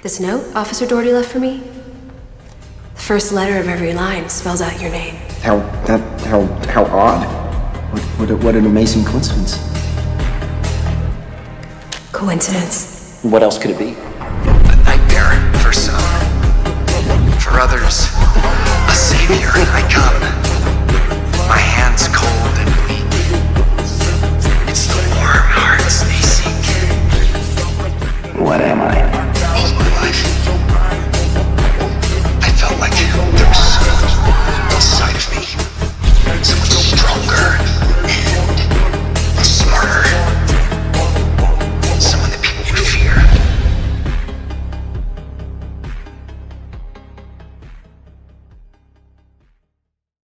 This note Officer Doherty left for me? The first letter of every line spells out your name. How, that, how, how odd. What, what, a, what an amazing coincidence. Coincidence. What else could it be? A nightmare for some. For others, a savior I come. My hands cold and weak. It's the warm hearts they seek. What am I?